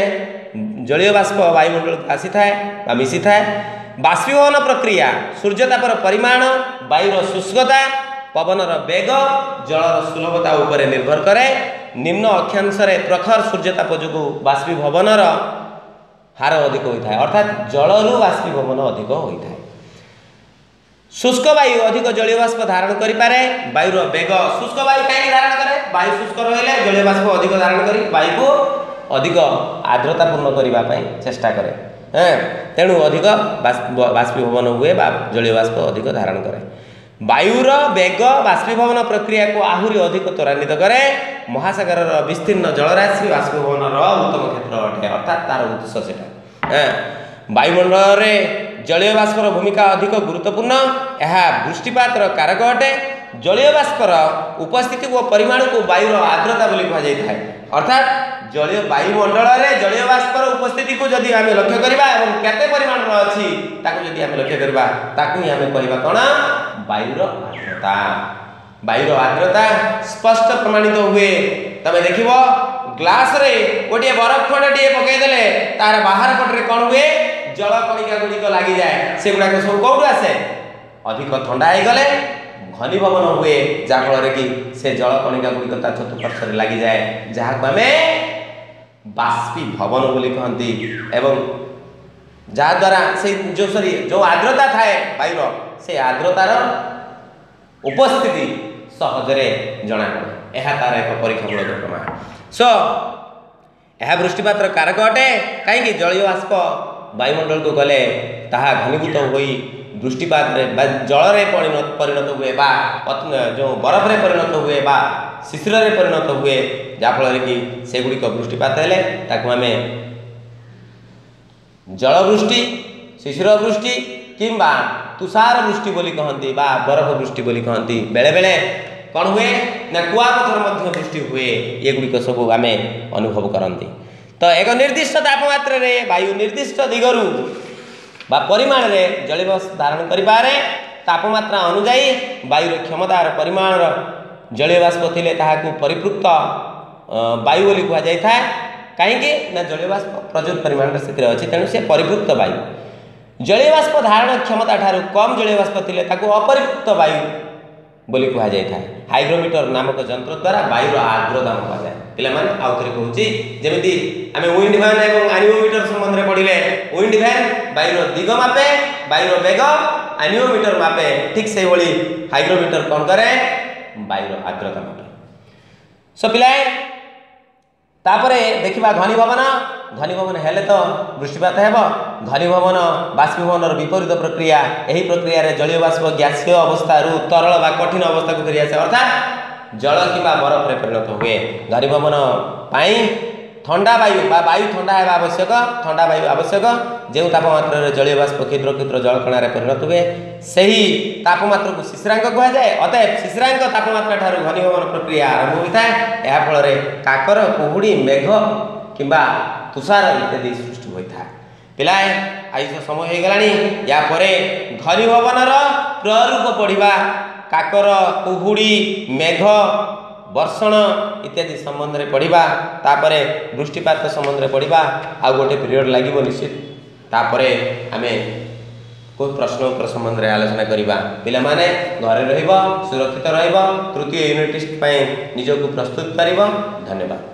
ଜଳୀୟ ବାଷ୍ପ ବାୟୁମଣ୍ଡଳକୁ ଆସିଥାଏ ବା ମିଶିଥାଏ। ବାଷ୍ପୀଭବନ ପ୍ରକ୍ରିୟା ସୂର୍ଯ୍ୟତାପର ପରିମାଣ ବାୟୁର ଶୁଷ୍କତା ପବନର ବେଗ ଜଳର ସୁଲଭତା ଉପରେ ନିର୍ଭର କରେ। ନିମ୍ନ ଅକ୍ଷାଂଶରେ ପ୍ରଖର ସୂର୍ଯ୍ୟତାପ ଯୋଗୁଁ ବାଷ୍ପୀଭବନର ହାର ଅଧିକ ହୋଇଥାଏ। ଅର୍ଥାତ୍ ଜଳରୁ ବାଷ୍ପୀଭବନ ଅଧିକ ହୋଇଥାଏ। ଶୁଷ୍କ ବାୟୁ ଅଧିକ ଜଳୀୟ ବାଷ୍ପ ଧାରଣ କରିପାରେ ବାୟୁର ବେଗ ଶୁଷ୍କ ବାୟୁ କାହିଁକି ଧାରଣ କରେ? ବାୟୁ ଶୁଷ୍କ ରହିଲେ ଜଳୀୟ ବାଷ୍ପ ଅଧିକ ଧାରଣ କରି ବାୟୁକୁ ଅଧିକ ଆର୍ଦ୍ରତାପୂର୍ଣ୍ଣ କରିବା ପାଇଁ ଚେଷ୍ଟା କରେ। ତେଣୁ ଅଧିକ ବାଷ୍ପୀଭବନ ହୁଏ ବା ଜଳୀୟ ବାଷ୍ପ ଅଧିକ ଧାରଣ କରେ। ବାୟୁର ବେଗ ବାଷ୍ପୀଭବନ ପ୍ରକ୍ରିୟାକୁ ଆହୁରି ଅଧିକ ତ୍ୱରାନ୍ୱିତ କରେ। ମହାସାଗରର ବିସ୍ତୀର୍ଣ୍ଣ ଜଳରାଶି ବାଷ୍ପୀଭବନର ଉତ୍ତମ କ୍ଷେତ୍ର ଅଟେ ଅର୍ଥାତ୍ ତାର ଉତ୍ସ ସେଟା। ହଁ ବାୟୁମଣ୍ଡଳରେ ଜଳୀୟ ବାଷ୍ପର ଭୂମିକା ଅଧିକ ଗୁରୁତ୍ୱପୂର୍ଣ୍ଣ ଏହା ବୃଷ୍ଟିପାତର କାରକ ଅଟେ। ଜଳୀୟ ବାଷ୍ପର ଉପସ୍ଥିତି ଓ ପରିମାଣକୁ ବାୟୁର ଆର୍ଦ୍ରତା ବୋଲି କୁହାଯାଇଥାଏ। ଅର୍ଥାତ୍ ଜଳୀୟ ବାୟୁମଣ୍ଡଳରେ ଜଳୀୟ ବାଷ୍ପର ଉପସ୍ଥିତିକୁ ଯଦି ଆମେ ଲକ୍ଷ୍ୟ କରିବା ଏବଂ କେତେ ପରିମାଣର ଅଛି ତାକୁ ଯଦି ଆମେ ଲକ୍ଷ୍ୟ କରିବା ତାକୁ ହିଁ ଆମେ କହିବା କ'ଣ ବାୟୁର ଆର୍ଦ୍ରତା ବାୟୁର ଆର୍ଦ୍ରତା ସ୍ପଷ୍ଟ ପ୍ରମାଣିତ ହୁଏ। ତମେ ଦେଖିବ ଗ୍ଲାସରେ ଗୋଟିଏ ବରଫ ଖଣ୍ଡଟିଏ ପକାଇଦେଲେ ତାର ବାହାର ପଟରେ କ'ଣ ହୁଏ? ଜଳ କଣିକା ଗୁଡ଼ିକ ଲାଗିଯାଏ। ସେଗୁଡ଼ାକ ସବୁ କେଉଁଠୁ ଆସେ? ଅଧିକ ଥଣ୍ଡା ହେଇଗଲେ ଘନୀଭବନ ହୁଏ ଯାହାଫଳରେ କି ସେ ଜଳ କଣିକା ଗୁଡ଼ିକ ତା ଚତୁଃପାର୍ଶ୍ୱରେ ଲାଗିଯାଏ ଯାହାକୁ ଆମେ ବାଷ୍ପୀଭବନ ବୋଲି କହନ୍ତି। ଏବଂ ଯାହାଦ୍ୱାରା ସେ ଯେଉଁ ସରି ଯେଉଁ ଆର୍ଦ୍ରତା ଥାଏ ବାୟୁର ସେ ଆର୍ଦ୍ରତାର ଉପସ୍ଥିତି ସହଜରେ ଜଣାପଡ଼େ ଏହା ତାର ଏକ ପରୀକ୍ଷାମୂଳକ ପ୍ରମାଣ। ସୋ ଏହା ବୃଷ୍ଟିପାତର କାରକ ଅଟେ। କାହିଁକି ଜଳୀୟ ବାଷ୍ପ ବାୟୁମଣ୍ଡଳକୁ ଗଲେ ତାହା ଘନୀଭୂତ ହୋଇ ବୃଷ୍ଟିପାତରେ ବା ଜଳରେ ପରିଣତ ହୁଏ ବା ଯେଉଁ ବରଫରେ ପରିଣତ ହୁଏ ବା ଶିଶିରରେ ପରିଣତ ହୁଏ ଯାହାଫଳରେ କି ସେଗୁଡ଼ିକ ବୃଷ୍ଟିପାତ ହେଲେ ତାକୁ ଆମେ ଜଳବୃଷ୍ଟି ଶିଶିର ବୃଷ୍ଟି କିମ୍ବା ତୁଷାର ବୃଷ୍ଟି ବୋଲି କହନ୍ତି ବା ବରଫ ବୃଷ୍ଟି ବୋଲି କହନ୍ତି ବେଳେବେଳେ କ'ଣ ହୁଏ ନା କୁଆପଥର ମଧ୍ୟ ବୃଷ୍ଟି ହୁଏ ଏଗୁଡ଼ିକ ସବୁ ଆମେ ଅନୁଭବ କରନ୍ତି ତ ଏକ ନିର୍ଦ୍ଦିଷ୍ଟ ତାପମାତ୍ରାରେ ବାୟୁ ନିର୍ଦ୍ଦିଷ୍ଟ ଦିଗରୁ ବା ପରିମାଣରେ ଜଳୀୟବାଷ୍ପ ଧାରଣ କରିପାରେ ତାପମାତ୍ରା ଅନୁଯାୟୀ ବାୟୁର କ୍ଷମତାର ପରିମାଣର ଜଳୀୟ ବାଷ୍ପ ଥିଲେ ତାହାକୁ ପରିପୃକ୍ତ ବାୟୁ ବୋଲି କୁହାଯାଇଥାଏ କାହିଁକି ନା ଜଳୀୟ ବାଷ୍ପ ପ୍ରଚୁର ପରିମାଣରେ ସେଥିରେ ଅଛି ତେଣୁ ସେ ପରିପୃକ୍ତ ବାୟୁ ଜଳୀୟ ବାଷ୍ପ ଧାରଣ କ୍ଷମତା ଠାରୁ କମ୍ ଜଳୀୟ ବାଷ୍ପ ଥିଲେ ତାକୁ ଅପରିପୃକ୍ତ ବାୟୁ ବୋଲି କୁହାଯାଇଥାଏ ହାଇଗ୍ରୋମିଟର ନାମକ ଯନ୍ତ୍ର ଦ୍ୱାରା ବାୟୁର ଆର୍ଦ୍ରତା ମପାଯାଏ ପିଲାମାନେ ଆଉ ଥରେ କହୁଛି ଯେମିତି ଆମେ ୱିଣ୍ଡ ଭ୍ୟାନ୍ ଏବଂ ଆନିଓମିଟର ସମ୍ବନ୍ଧରେ ପଢ଼ିଲେ ୱିଣ୍ଡ ଭ୍ୟାନ୍ ବାୟୁର ଦିଗ ମାପେ ବାୟୁର ବେଗ ଆନିଓମିଟର ମାପେ ଠିକ୍ ସେଇଭଳି ହାଇଗ୍ରୋମିଟର କ'ଣ କରେ ବାୟୁର ଆର୍ଦ୍ରତା ମାପେ ସୋ ପିଲାଏ ତାପରେ ଦେଖିବା ଘନୀଭବନ ଘନୀଭବନ ହେଲେ ତ ବୃଷ୍ଟିପାତ ହେବ ଘନୀଭବନ ବାଷ୍ପୀଭବନର ବିପରୀତ ପ୍ରକ୍ରିୟା ଏହି ପ୍ରକ୍ରିୟାରେ ଜଳୀୟ ବାଷ୍ପ ଗ୍ୟାସୀୟ ଅବସ୍ଥାରୁ ତରଳ ବା କଠିନ ଅବସ୍ଥାକୁ ଫେରିଆସେ। ଅର୍ଥାତ୍ ଜଳ କିମ୍ବା ବରଫରେ ପରିଣତ ହୁଏ। ଘନୀଭବନ ପାଇଁ ଥଣ୍ଡା ବାୟୁ ବା ବାୟୁ ଥଣ୍ଡା ହେବା ଆବଶ୍ୟକ ଥଣ୍ଡା ବାୟୁ ଆବଶ୍ୟକ ଯେଉଁ ତାପମାତ୍ରାରେ ଜଳୀୟ ବାଷ୍ପ କ୍ଷୁଦ୍ର କ୍ଷୁଦ୍ର ଜଳକଣାରେ ପରିଣତ ହୁଏ ସେହି ତାପମାତ୍ରାକୁ ଶିଶିରାଙ୍କ କୁହାଯାଏ। ଅତଏବ ଶିଶିରାଙ୍କ ତାପମାତ୍ରା ଠାରୁ ଘନୀଭବନ ପ୍ରକ୍ରିୟା ଆରମ୍ଭ ହୋଇଥାଏ। ଏହାଫଳରେ କାକର କୁହୁଡ଼ି ମେଘ କିମ୍ବା ତୁଷାର ଇତ୍ୟାଦି ସୃଷ୍ଟି ହୋଇଥାଏ। ପିଲାଏ ଆଜି ତ ସମୟ ହୋଇଗଲାଣି। ୟା ପରେ ଘନୀଭବନର ପ୍ରରୂପ ପଢ଼ିବା କାକର କୁହୁଡ଼ି ମେଘ ବର୍ଷଣ ଇତ୍ୟାଦି ସମ୍ବନ୍ଧରେ ପଢ଼ିବା ତାପରେ ବୃଷ୍ଟିପାତ ସମ୍ବନ୍ଧରେ ପଢ଼ିବା ଆଉ ଗୋଟେ ପିରିୟଡ଼ ଲାଗିବ ନିଶ୍ଚିତ। ତାପରେ ଆମେ କେଉଁ ପ୍ରଶ୍ନ ଉତ୍ତର ସମ୍ବନ୍ଧରେ ଆଲୋଚନା କରିବା। ପିଲାମାନେ ଘରେ ରହିବ ସୁରକ୍ଷିତ ରହିବ ତୃତୀୟ ୟୁନିଟ୍ ପାଇଁ ନିଜକୁ ପ୍ରସ୍ତୁତ କରିବ। ଧନ୍ୟବାଦ।